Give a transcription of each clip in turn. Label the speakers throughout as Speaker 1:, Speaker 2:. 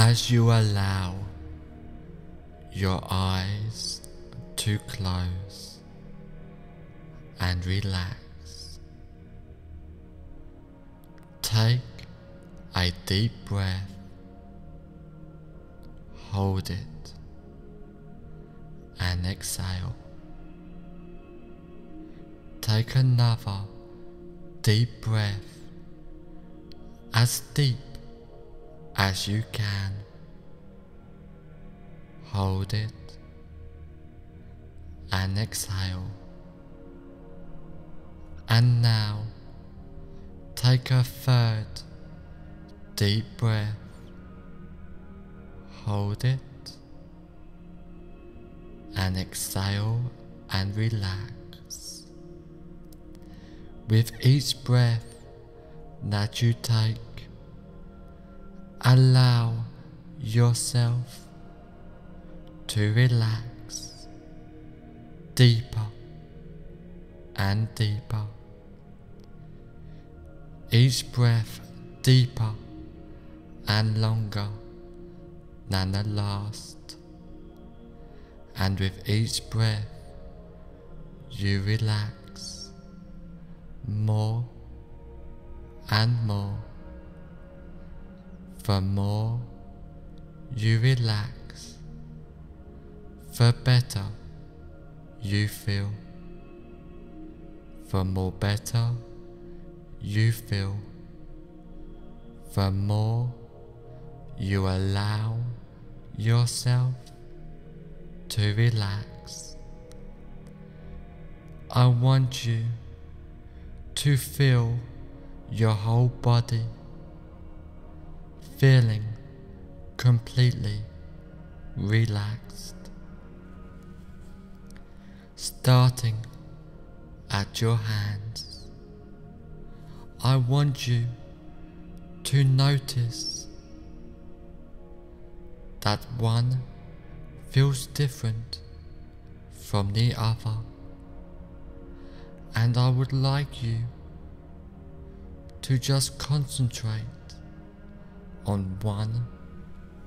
Speaker 1: as you allow your eyes to close and relax. Take a deep breath, hold it, and exhale. Take another deep breath, as deep as you can. Hold it and exhale. And now take a third deep breath. Hold it and exhale and relax. With each breath that you take, allow yourself to relax deeper and deeper. Each breath deeper and longer than the last. And with each breath, you relax more and more. The more you relax, the better you feel. The more better you feel, the more you allow yourself to relax. I want you to feel your whole body feeling completely relaxed. Starting at your hands, I want you to notice that one feels different from the other, and I would like you to just concentrate on one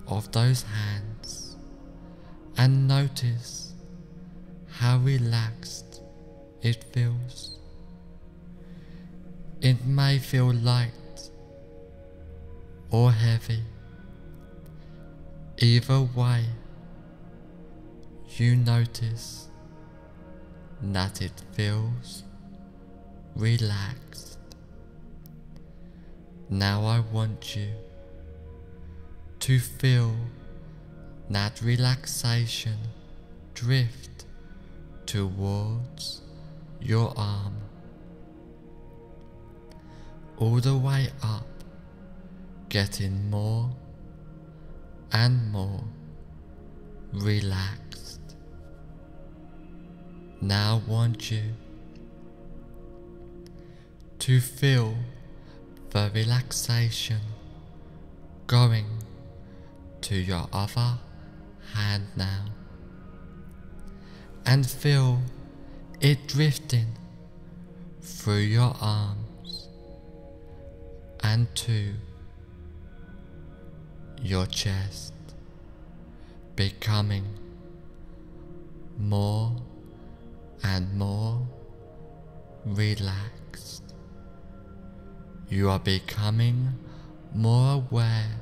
Speaker 1: of those hands and notice how relaxed it feels. It may feel light or heavy. Either way, you notice that it feels relaxed. Now I want you to feel that relaxation drift towards your arm, all the way up, getting more and more relaxed. Now want you to feel the relaxation going to your other hand now and feel it drifting through your arms and to your chest, becoming more and more relaxed. You are becoming more aware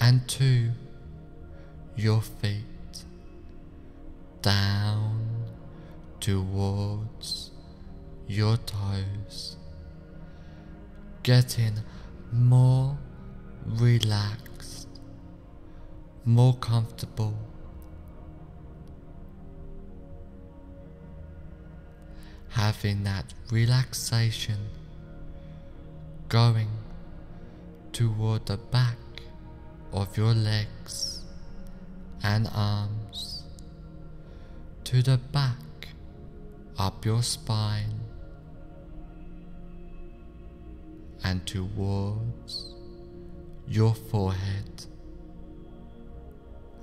Speaker 1: and to your feet, down towards your toes, getting more relaxed, more comfortable. Having that relaxation going toward the back of your legs and arms to the back up your spine and towards your forehead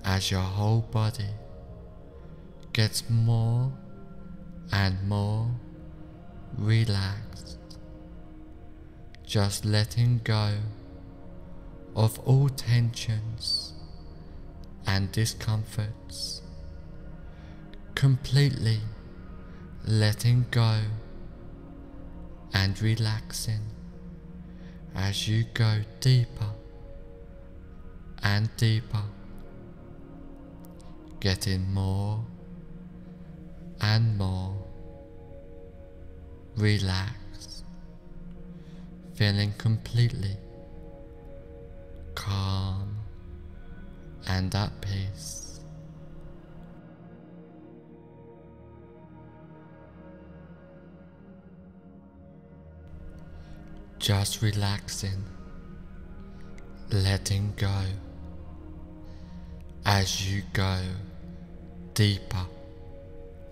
Speaker 1: as your whole body gets more and more relaxed, just letting go of all tensions and discomforts, completely letting go and relaxing as you go deeper and deeper, getting more and more relaxed, feeling completely calm and at peace. Just relaxing, letting go as you go deeper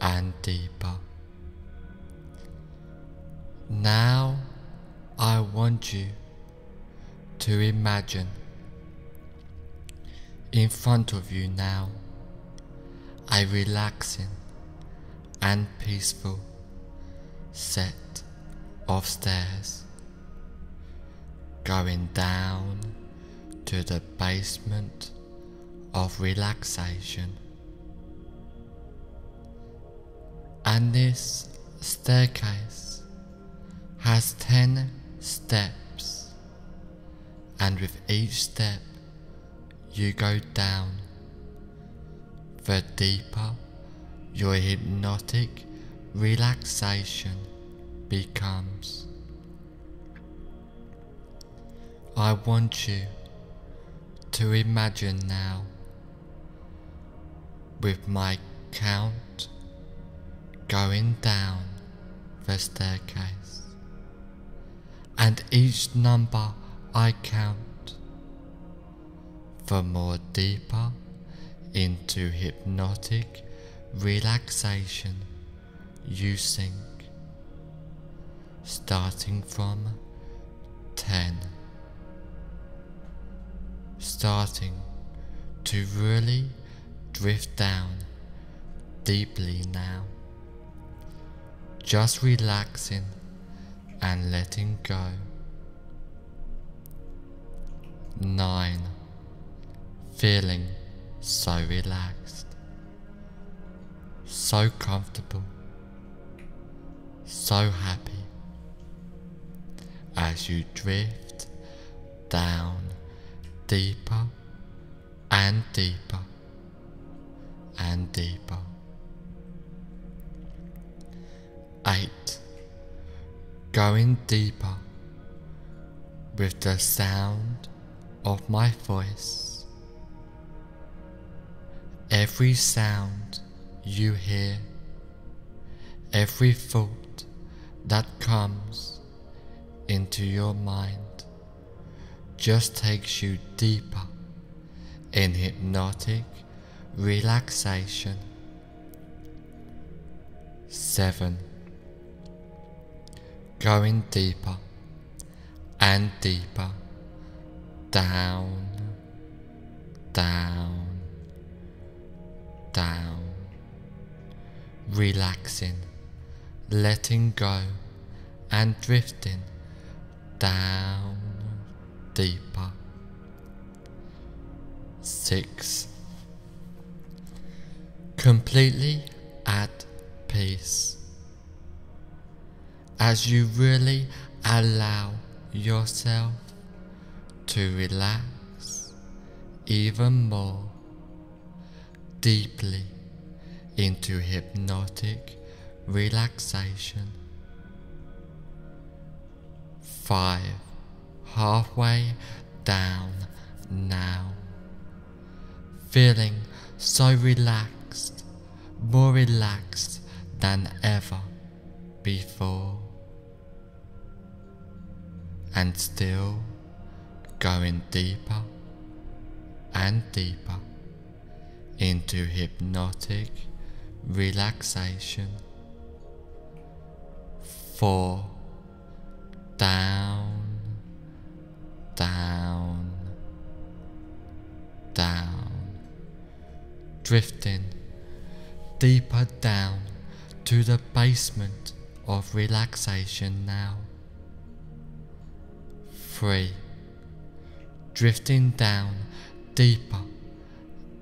Speaker 1: and deeper. Now I want you to imagine in front of you now. A relaxing and peaceful set of stairs. Going down to the basement of relaxation. And this staircase has 10 steps, and with each step you go down, the deeper your hypnotic relaxation becomes. I want you to imagine now with my count going down the staircase and each number I count the more deeper into hypnotic relaxation you sink starting from 10 starting to really drift down deeply now just relaxing and letting go. 9. Feeling so relaxed, so comfortable, so happy as you drift down deeper and deeper and deeper. 8 going deeper with the sound of my voice. Every sound you hear, every thought that comes into your mind just takes you deeper in hypnotic relaxation. 7 going deeper and deeper. Down, down, down, relaxing, letting go and drifting down deeper. Six. Completely at peace as you really allow yourself to relax even more deeply into hypnotic relaxation. Five, halfway down now, feeling so relaxed, more relaxed than ever before. And still going deeper and deeper into hypnotic relaxation. Four, down, down, down, drifting deeper down to the basement of relaxation now. Three, drifting down deeper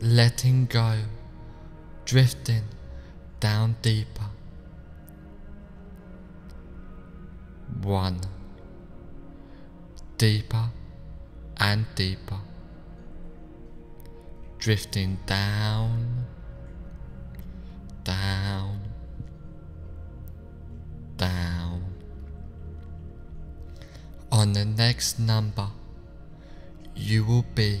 Speaker 1: letting go, drifting down deeper. One, deeper and deeper, drifting down, down, down. On the next number, you will be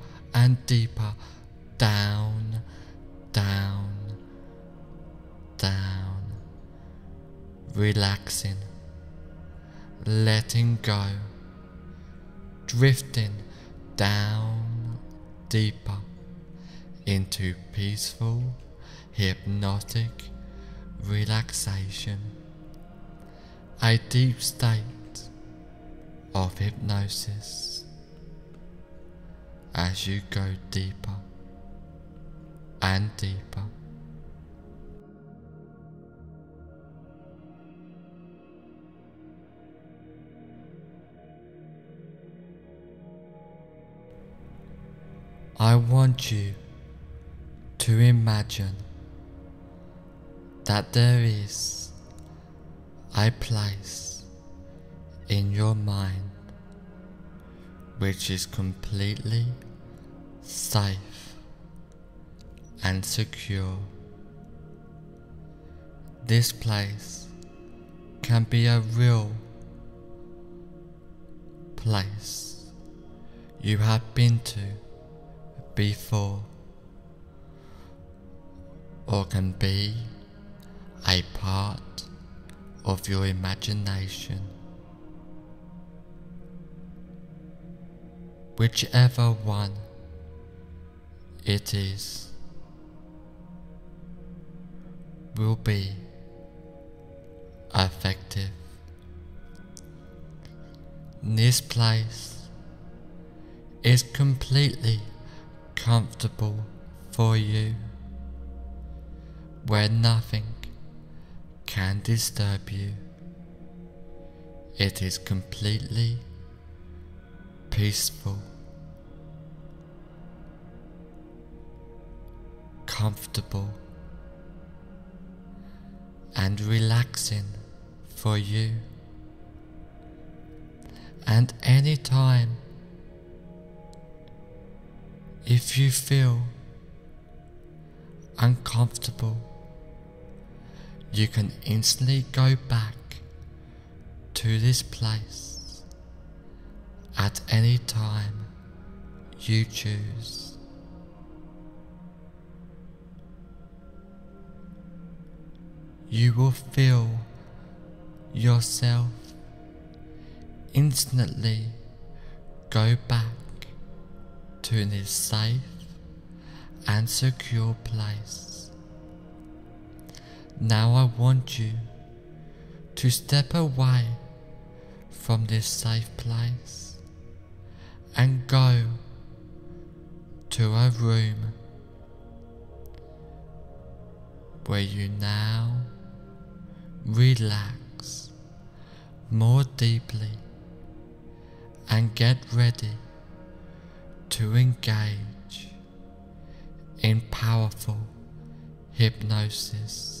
Speaker 1: and deeper. Down, down, down, relaxing, letting go, drifting down deeper into peaceful, hypnotic relaxation, a deep state of hypnosis as you go deeper and deeper. I want you to imagine that there is a place in your mind which is completely safe and secure. This place can be a real place you have been to before or can be a part of your imagination. Whichever one it is will be effective. This place is completely comfortable for you, where nothing can disturb you. It is completely peaceful, comfortable, and relaxing for you. And anytime, if you feel uncomfortable, you can instantly go back to this place at any time you choose. You will feel yourself instantly go back to this safe and secure place. Now I want you to step away from this safe place and go to a room where you now relax more deeply and get ready to engage in powerful hypnosis.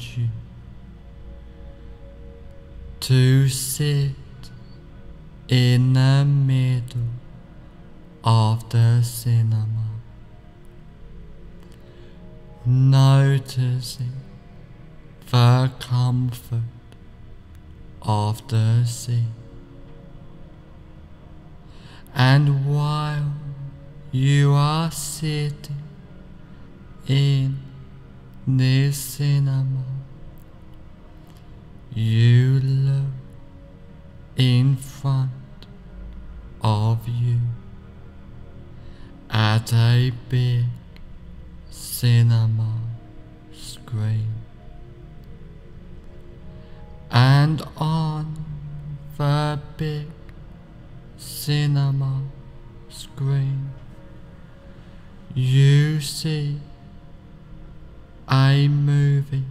Speaker 1: You to sit in the middle of the cinema, noticing the comfort of the seat. And while you are sitting in this cinema, you look in front of you at a big cinema screen. And on the big cinema screen, you see a movie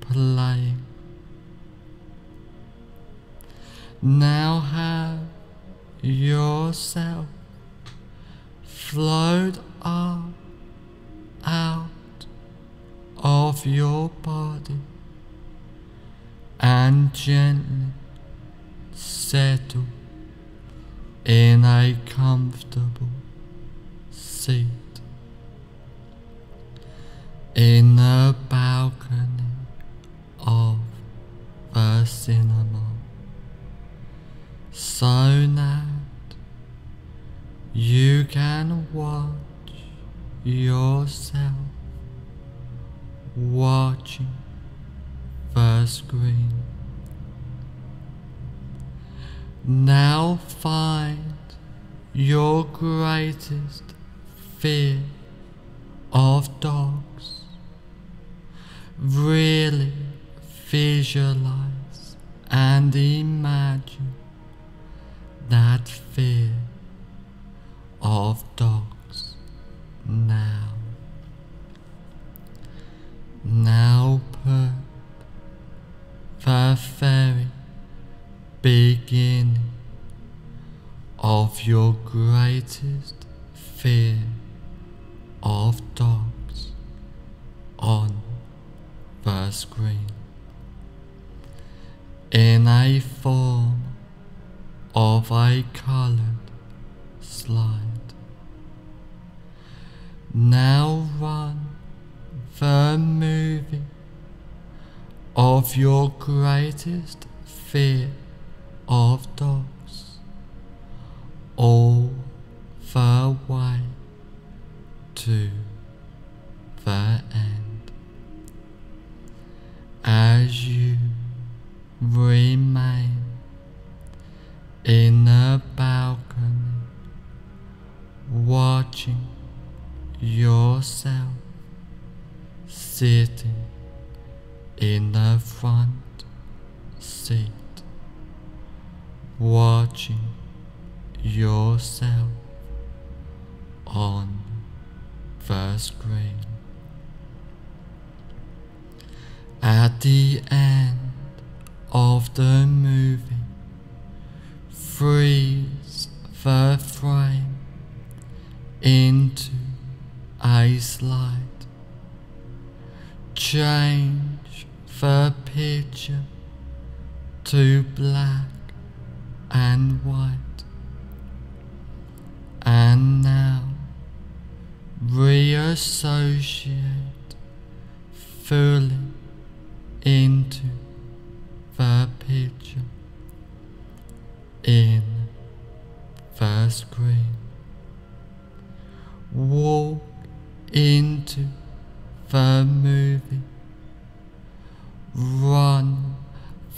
Speaker 1: playing. Now have yourself float up out of your body and gently settle in a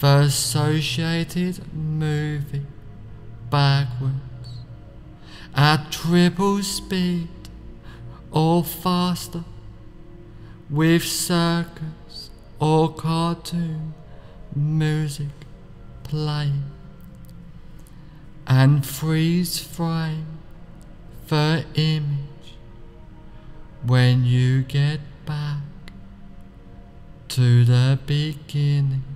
Speaker 1: the associated movie backwards. At triple speed or faster with circus or cartoon music playing. And freeze frame the image when you get back to the beginning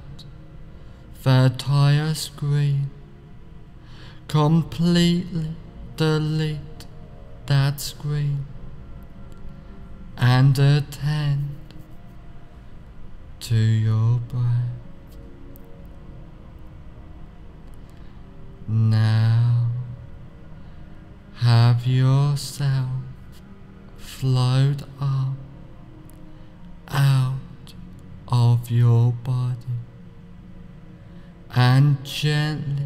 Speaker 1: entire screen. Completely delete that screen and attend to your breath. Now have yourself float up out of your body and gently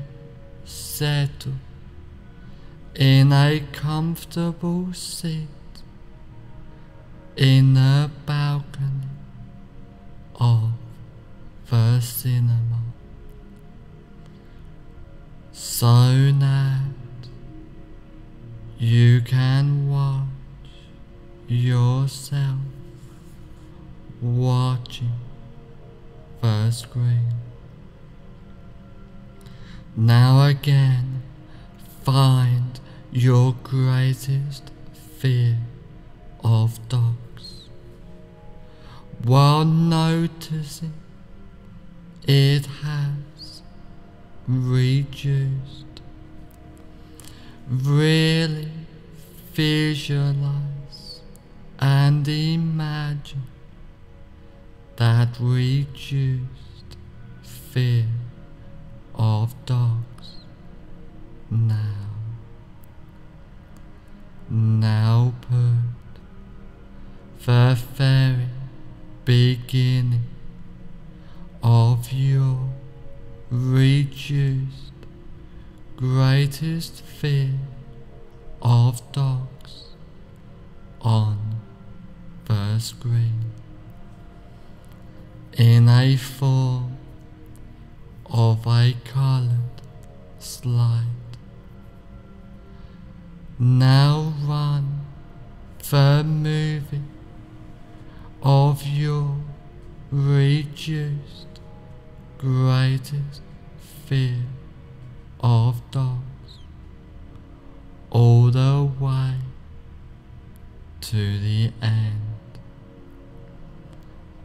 Speaker 1: settle in a comfortable seat in the in a form of a colored slide. Now run the movie of your reduced greatest fear of dogs all the way to the end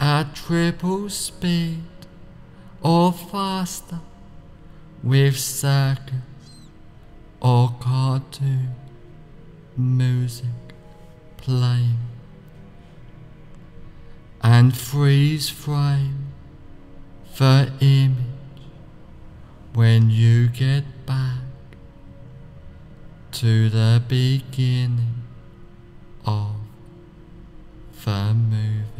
Speaker 1: at triple speed or faster with circus or cartoon music playing and freeze frame the image when you get back to the beginning of the movie.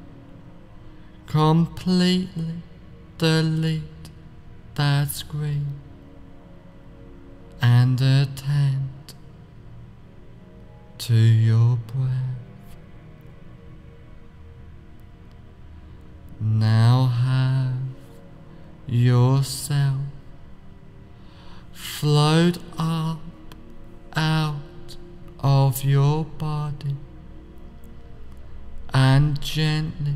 Speaker 1: completely delete that screen and attend to your breath. Now have yourself float up out of your body and gently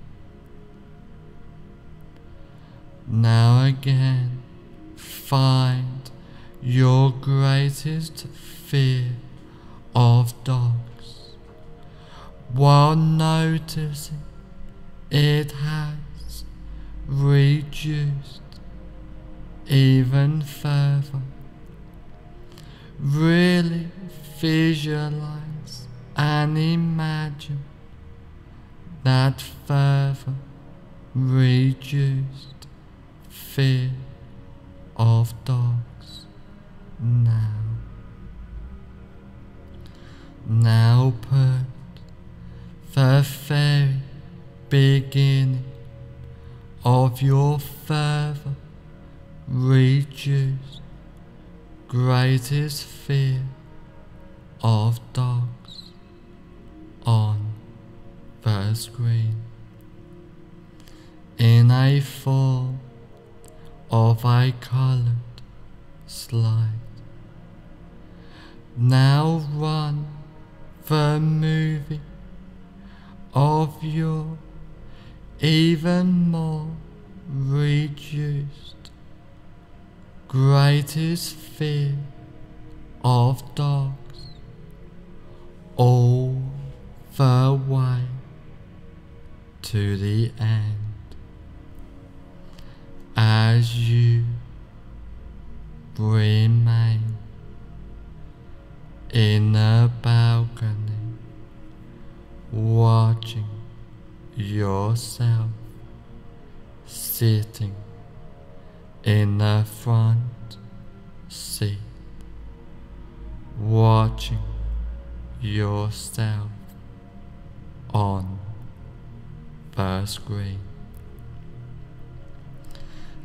Speaker 1: Now again, find your greatest fear of dogs while noticing it has reduced even further. Really visualize and imagine that further reduced fear of dogs now. Now put the very beginning of your further reduced greatest fear of dogs on the screen in a form of a colored slide. Now run the movie of your even more reduced greatest fear of dogs all the way to the end as you remain in the balcony watching yourself sitting in the front seat watching yourself on the screen.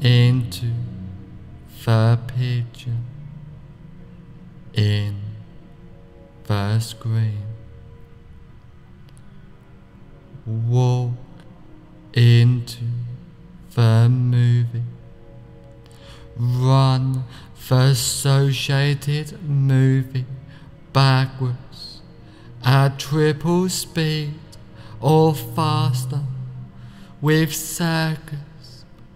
Speaker 1: into the picture in the screen. Walk into the movie. Run the associated movie backwards at triple speed or faster with circus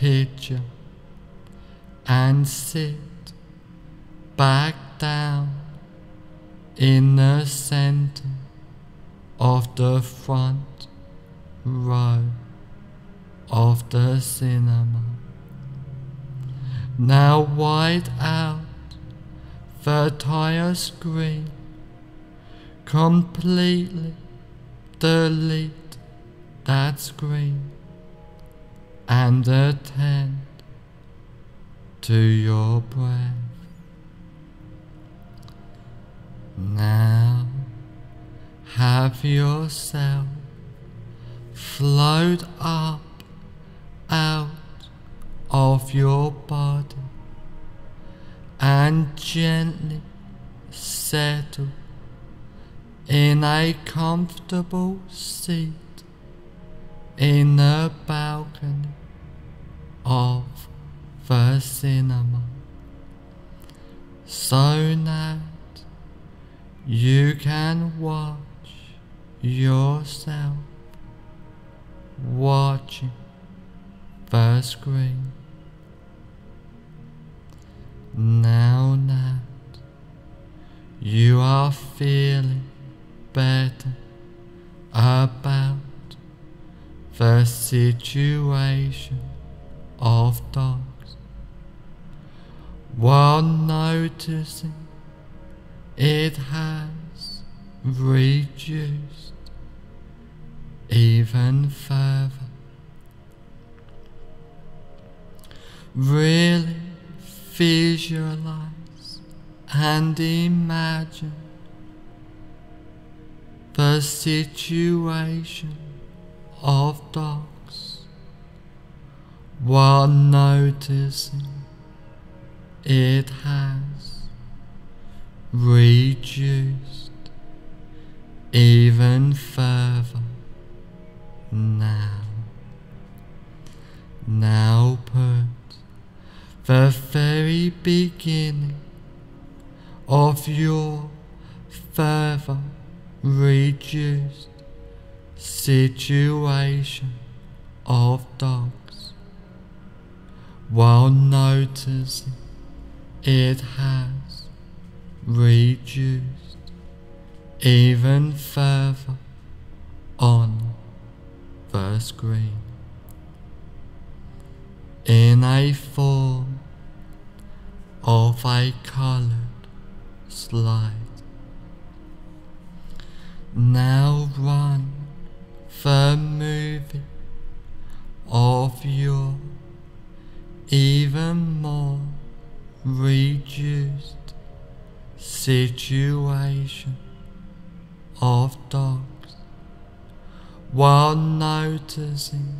Speaker 1: picture and sit back down in the center of the front row of the cinema. Now wide out the entire screen, completely delete that screen and attend to your breath. Now have yourself float up out of your body and gently settle in a comfortable seat in the balcony of the cinema so that you can watch yourself watching the screen. Now that you are feeling better about the situation of dogs, while noticing it has reduced even further. Really visualize and imagine the situation of dogs while noticing it has reduced even further now. Now put the very beginning of your further reduced situation of dogs while noticing it has reduced even further on the screen in a form of a colored slide. Now noticing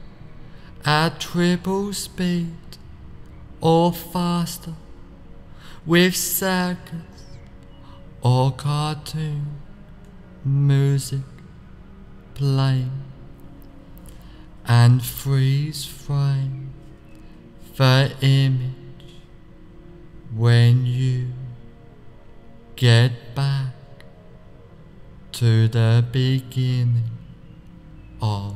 Speaker 1: at triple speed or faster with circus or cartoon music playing. And freeze frame the image when you get back to the beginning of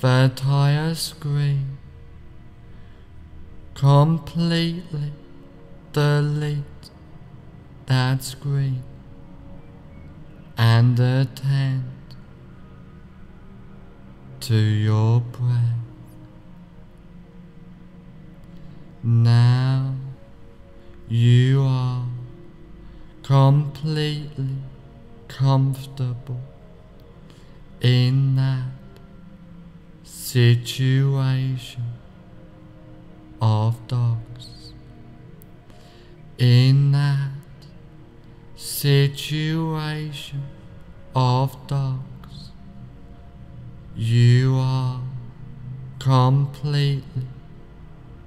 Speaker 1: the entire screen completely delete that screen and attend to your breath. Now you are completely comfortable in that situation of dogs. In that situation of dogs, you are completely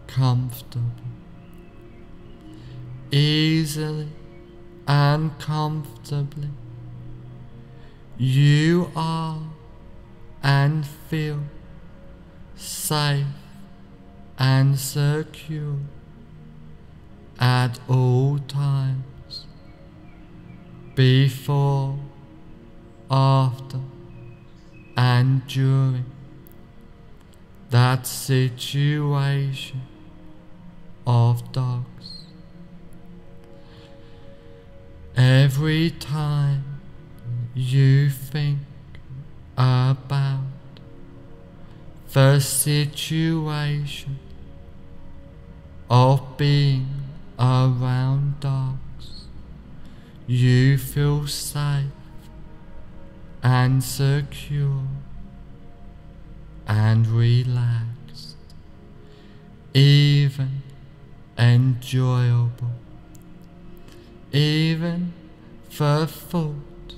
Speaker 1: comfortable, easily and comfortably. You are and feel safe and secure at all times, before, after, and during that situation of dogs. Every time you think about the situation of being around dogs, you feel safe and secure and relaxed, even enjoyable, even the thought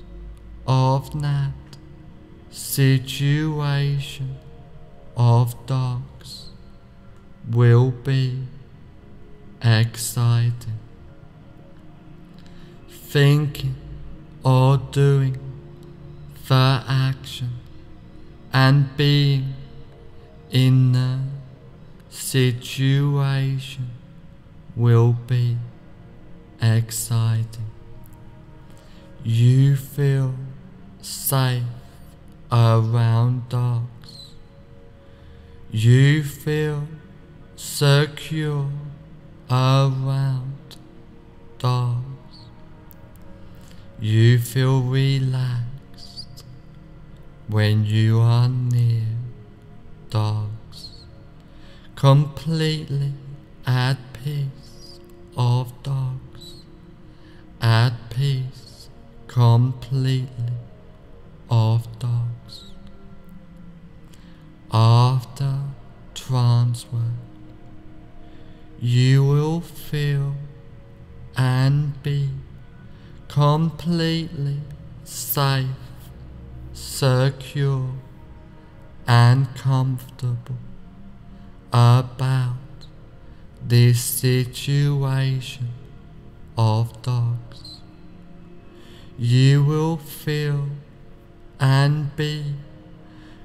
Speaker 1: of that situation of dogs will be exciting. Thinking or doing the action and being in the situation will be exciting. You feel safe around dogs. You feel secure around dogs. You feel relaxed when you are near dogs, completely at peace of dogs, at peace completely completely safe, secure, and comfortable about this situation of dogs. You will feel and be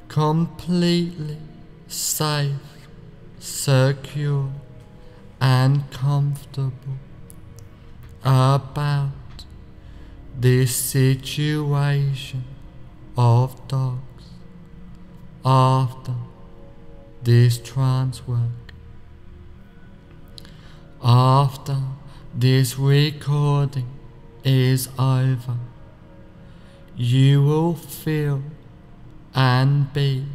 Speaker 1: completely safe, situation of dogs after this trance work. After this recording is over, you will feel and be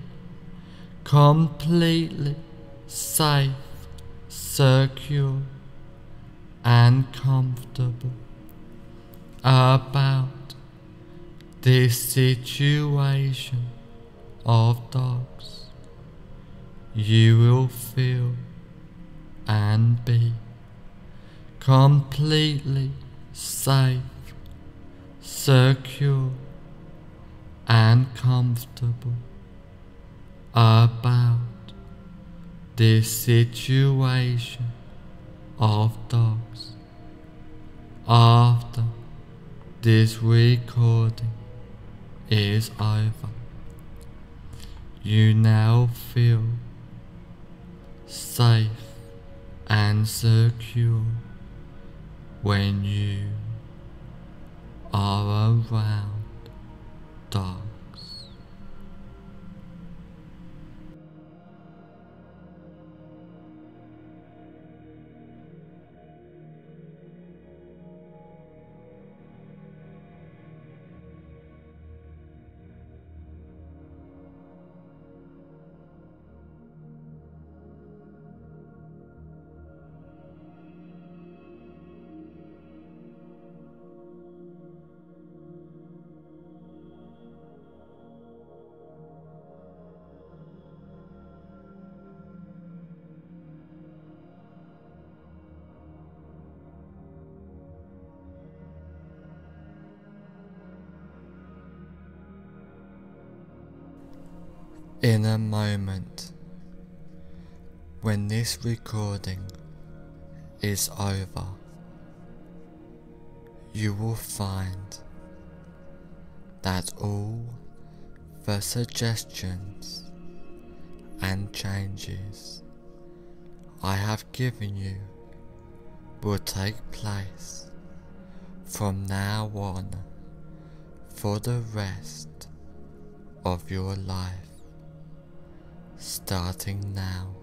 Speaker 1: completely safe, secure, and comfortable about this situation of dogs. You will feel and be completely safe, secure, and comfortable about this situation of dogs after this recording is over. You now feel safe and secure when you are around dogs. This recording is over, you will find that all the suggestions and changes I have given you will take place from now on for the rest of your life starting now.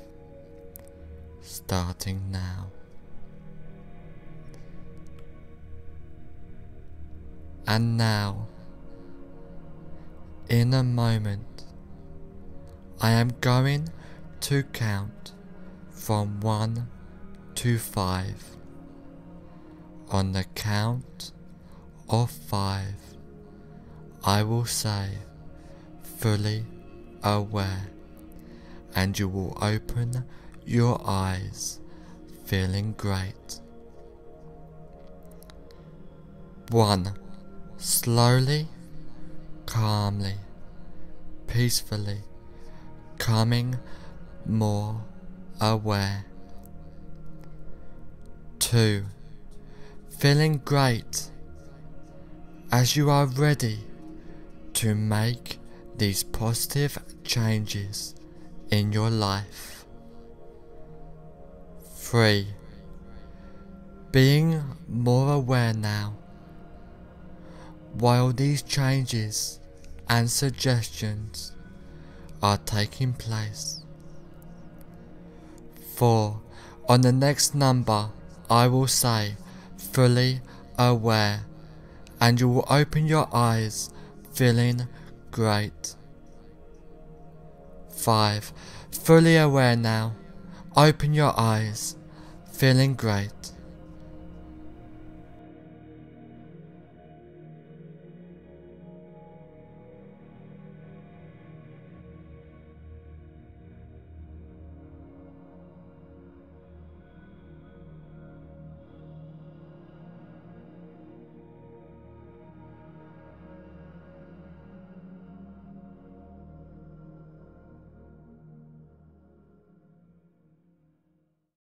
Speaker 1: starting now. And now, in a moment, I am going to count from 1 to 5. On the count of 5, I will say, fully aware and you will open your eyes feeling great. 1. Slowly, calmly, peacefully, coming more aware. 2. Feeling great as you are ready to make these positive changes in your life. 3. Being more aware now. While these changes and suggestions are taking place. 4. On the next number, I will say, fully aware, and you will open your eyes feeling great. 5. Fully aware now, open your eyes, feeling great.